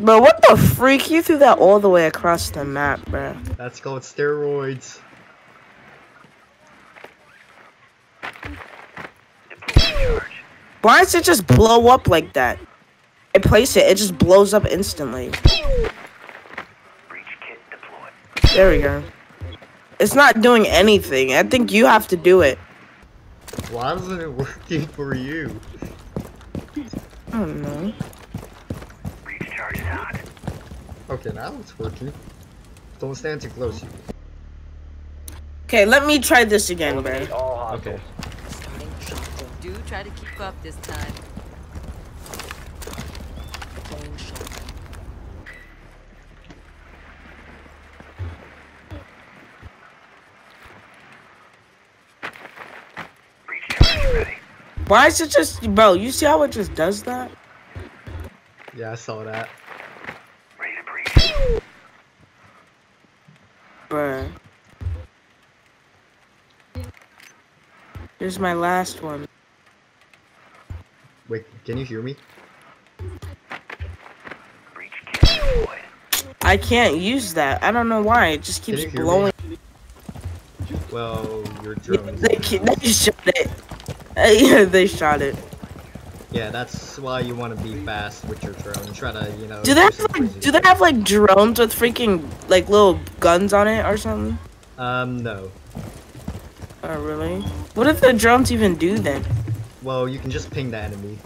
Bro, what the freak? You threw that all the way across the map, bro. That's called steroids. Why does it just blow up like that? I place it, it just blows up instantly. There we go. It's not doing anything. I think you have to do it. Why isn't it working for you? I don't know. Okay, now it's working. Don't stand too close. Okay, let me try this again, bro. Eliminate. Okay. Starting shot drone. Do try to keep up this time. Why is it just, bro? You see how it just does that? Yeah, I saw that. Bruh. Here's my last one. Wait, can you hear me? I can't use that. I don't know why. It just keeps hear me? blowing. Well, your drone. They, ke- they shot it. Yeah, they shot it. Yeah, that's why you want to be fast with your drone. Try to, you know. Do they have some like, do they have like drones with freaking like little guns on it or something? Um, no. Oh really? What if the drones even do then? Well, you can just ping the enemy.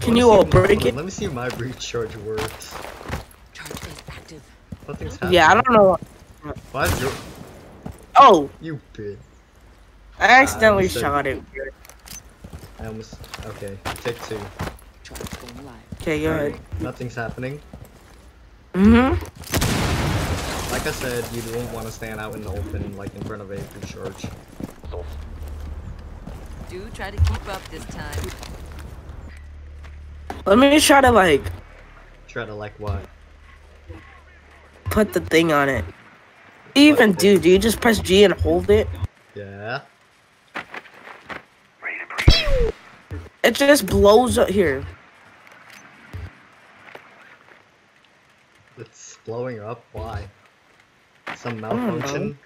Can you all see- break it? Let me see if my breach charge works. Charge is active. Nothing's happening. Yeah, I don't know. Why is your Oh, you bitch? I accidentally understood. shot it. I almost. Okay, take two. Charge going live. Okay, go ahead. Alright, Nothing's happening. Mm-hmm. Like I said, you don't want to stand out in the open, like in front of a church. Do try to keep up this time. Let me try to like Try to like what? put the thing on it. Even do, do you just press G and hold it? Yeah. It just blows up here. It's blowing up. Why? Some malfunction.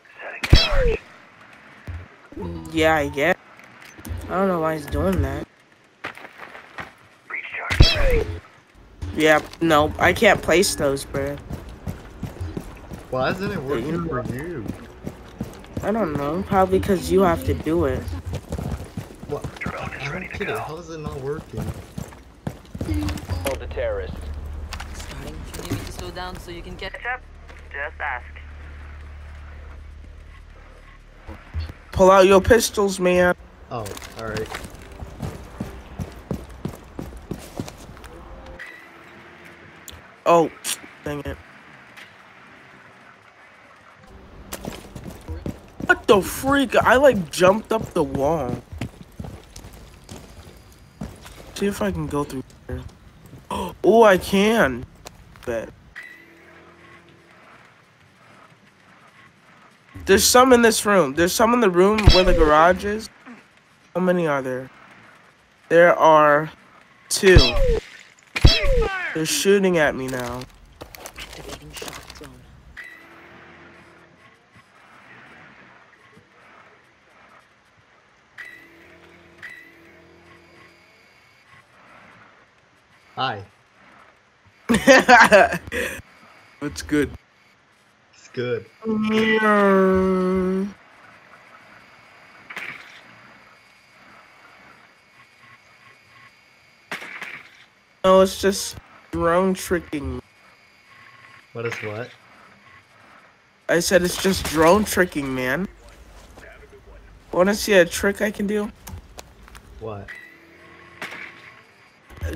Yeah, I guess. I don't know why he's doing that. Yeah, no, I can't place those, bro. Why isn't it working for you? I don't know. Probably because you have to do it. What? I don't. How is it not working? Hold the terrorists. Starting. You need me to slow down so you can get up. Just ask. Pull out your pistols, man. Oh, alright. Oh, dang it. What the freak? I like jumped up the wall. See if I can go through here. Oh, I can. Bet. There's some in this room. There's some in the room where the garage is. How many are there? There are two. They're shooting at me now. Hi. That's good. It's good. No, it's just drone tricking. What is what? I said it's just drone tricking, man. Wanna see a trick I can do? What?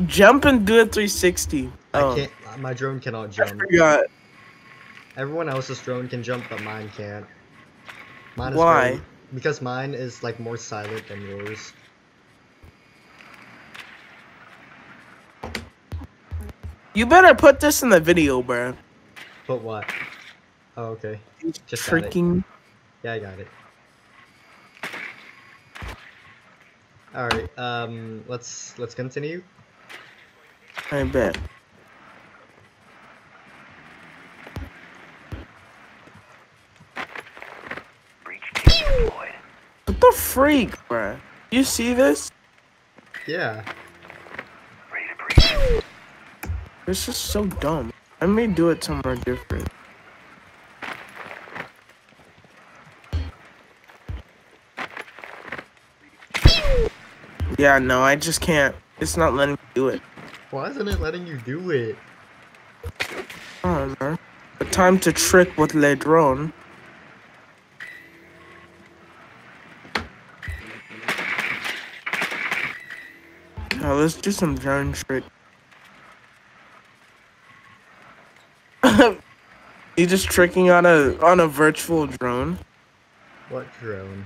Jump and do a 360. Oh, I can't. My drone cannot I jump. forgot. Everyone else's drone can jump, but mine can't. Mine is Why? very- because mine is like more silent than yours. You better put this in the video, bro. But what? Oh, okay. Just tricking. Yeah, I got it. All right. Um, let's let's continue. I bet. What the freak, bruh? You see this? Yeah. This is so dumb. I may do it somewhere different. Yeah, no, I just can't. It's not letting me do it. Why isn't it letting you do it? I don't know. But time to trick with Le Drone. Now let's do some drone trick. you just tricking on a on a virtual drone? What drone?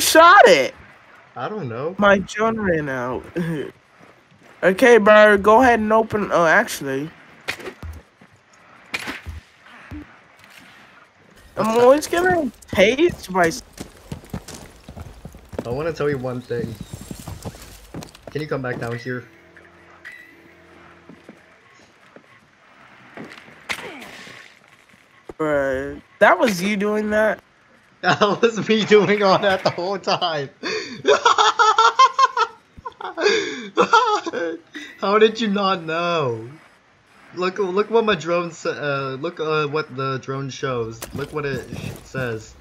Shot it? I don't know. My gun ran out. okay, bro, go ahead and open. Oh, actually. I'm always gonna taste my. I want to tell you one thing. Can you come back down here? Bruh, that was you doing that? That was me doing all that the whole time. How did you not know? Look, look what my drone sa- uh, look uh, what the drone shows. Look what it sh- says.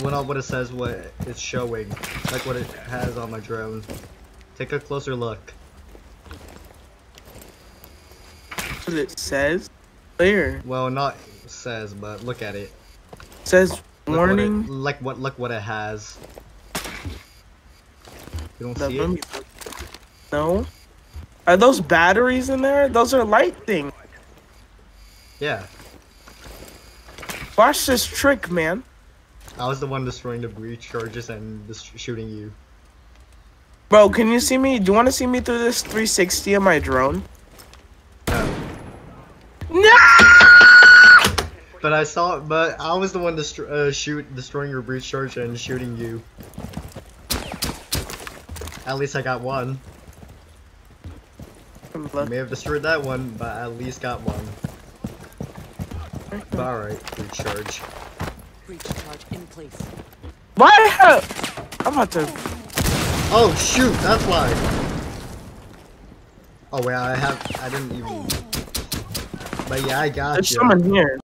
What not what it says, what it's showing. Like what it has on my drone. Take a closer look. What it says? Where? Well, not says, but look at it. It says Look what it- like what? Look what it has. You don't The see it? No. Are those batteries in there? Those are light things. Yeah. Watch this trick, man. I was the one destroying the breach charges and shooting you. Bro, can you see me? Do you want to see me through this 360 of my drone? No. No! But I saw, but I was the one destro- uh, shoot destroying your breach charge and shooting you. At least I got one. I may have destroyed that one, but I at least got one. But Alright, breach charge. Breach charge in place. Why? I'm about to. Oh shoot, that's why. Oh wait, I have, I didn't even. But yeah, I got There's you. someone here.